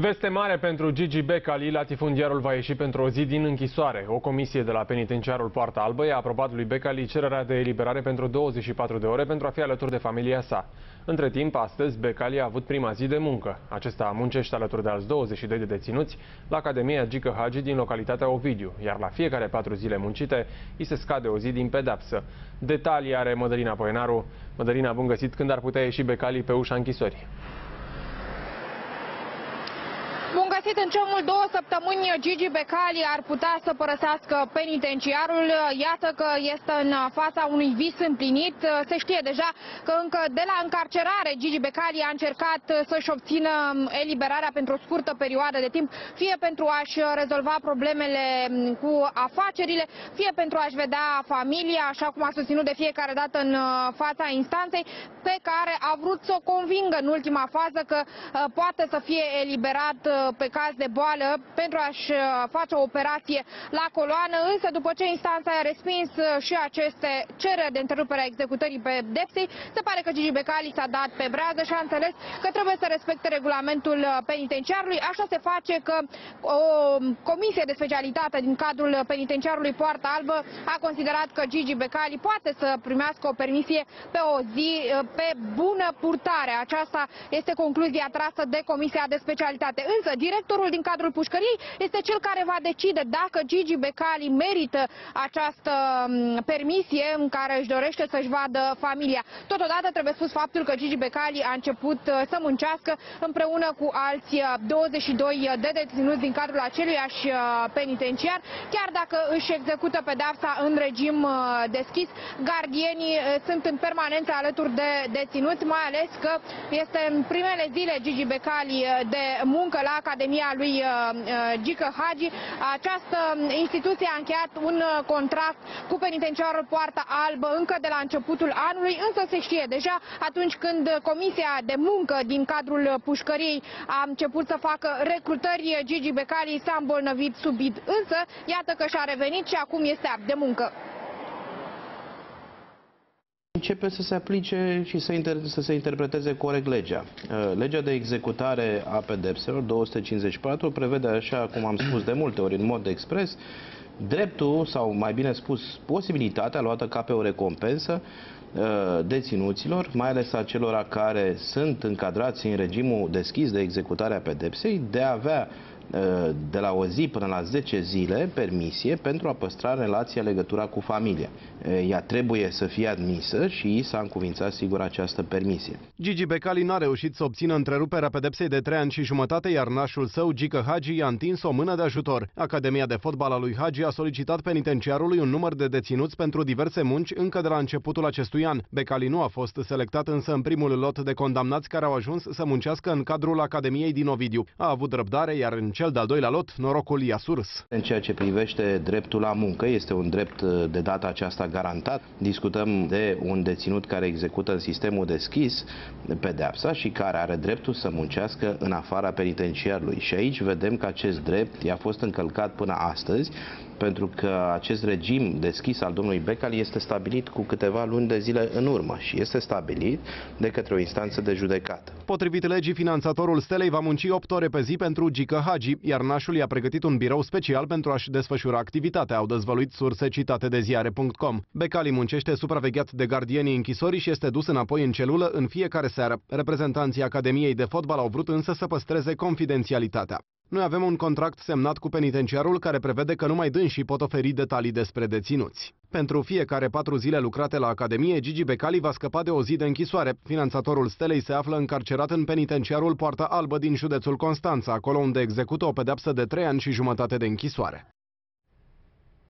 Veste mare pentru Gigi Becali, latifundiarul va ieși pentru o zi din închisoare. O comisie de la penitenciarul Poarta Albă i-a aprobat lui Becali cererea de eliberare pentru 24 de ore pentru a fi alături de familia sa. Între timp, astăzi, Becali a avut prima zi de muncă. Acesta muncește alături de alți 22 de deținuți la Academia Gică Hagi din localitatea Ovidiu, iar la fiecare patru zile muncite îi se scade o zi din pedapsă. Detalii are Mădălina Poenaru. Mădălina, bun găsit, când ar putea ieși Becali pe ușa închisorii? Bun găsit în cel mult două săptămâni, Gigi Becali ar putea să părăsească penitenciarul. Iată că este în fața unui vis împlinit. Se știe deja că încă de la încarcerare Gigi Becali a încercat să-și obțină eliberarea pentru o scurtă perioadă de timp, fie pentru a-și rezolva problemele cu afacerile, fie pentru a-și vedea familia, așa cum a susținut de fiecare dată în fața instanței, pe care a vrut să o convingă în ultima fază că poate să fie eliberat pe caz de boală pentru a-și uh, face o operație la coloană, însă după ce instanța a respins uh, și aceste cereri de întrerupere a executării pedepsei, se pare că Gigi Becali s-a dat pe brează și a înțeles că trebuie să respecte regulamentul uh, penitenciarului. Așa se face că o comisie de specialitate din cadrul penitenciarului Poarta Albă a considerat că Gigi Becali poate să primească o permisie pe o zi pe bună purtare. Aceasta este concluzia trasă de comisia de specialitate. Însă, directorul din cadrul pușcăriei este cel care va decide dacă Gigi Becali merită această permisie în care își dorește să-și vadă familia. Totodată trebuie spus faptul că Gigi Becali a început uh, să muncească împreună cu alți 22 uh, de deținuți din cadrul aceluiași uh, penitenciar, chiar dacă își execută pedepsa în regim deschis, gardienii sunt în permanență alături de deținuți, mai ales că este în primele zile Gigi Becali de muncă la Academia lui uh, uh, Gică Hagi. Această instituție a încheiat un uh, contract cu penitenciarul Poarta Albă încă de la începutul anului, însă se știe deja atunci când Comisia de Muncă din cadrul pușcăriei a început să facă recrutări, Gigi Becali s-a îmbolnăvit subit. Însă, iată că și-a revenit și acum este apt de muncă începe să se aplice și să, inter, să se interpreteze corect legea. Uh, legea de executare a pedepselor, 254, prevede, așa cum am spus de multe ori, în mod expres, dreptul, sau mai bine spus, posibilitatea luată ca pe o recompensă uh, deținuților, mai ales a celor care sunt încadrați în regimul deschis de executare a pedepsei, de a avea uh, de la o zi până la 10 zile permisie pentru a păstra relația, legătura cu familia ea trebuie să fie admisă și s-a încuvințat sigur această permisie. Gigi Becali n-a reușit să obțină întreruperea pedepsei de 3 ani și jumătate, iar nașul său, Gică Hagi, i-a întins o mână de ajutor. Academia de fotbal a lui Hagi a solicitat penitenciarului un număr de deținuți pentru diverse munci încă de la începutul acestui an. Becali nu a fost selectat însă în primul lot de condamnați care au ajuns să muncească în cadrul Academiei din Ovidiu. A avut răbdare, iar în cel de-al doilea lot, norocul i-a surs. În ceea ce privește dreptul la muncă, este un drept de data aceasta garantat. Discutăm de un deținut care execută în sistemul deschis pedeapsa și care are dreptul să muncească în afara penitenciarului. Și aici vedem că acest drept i-a fost încălcat până astăzi pentru că acest regim deschis al domnului Becali este stabilit cu câteva luni de zile în urmă și este stabilit de către o instanță de judecată. Potrivit legii, finanțatorul Stelei va munci 8 ore pe zi pentru Gică Hagi, iar nașul i-a pregătit un birou special pentru a-și desfășura activitatea, au dezvăluit surse citate de ziare.com. Becali muncește supravegheat de gardienii închisorii și este dus înapoi în celulă în fiecare seară. Reprezentanții Academiei de Fotbal au vrut însă să păstreze confidențialitatea. Noi avem un contract semnat cu penitenciarul care prevede că numai dânsii pot oferi detalii despre deținuți. Pentru fiecare patru zile lucrate la Academie, Gigi Becali va scăpa de o zi de închisoare. Finanțatorul Stelei se află încarcerat în penitenciarul Poarta Albă din județul Constanța, acolo unde execută o pedeapsă de trei ani și jumătate de închisoare.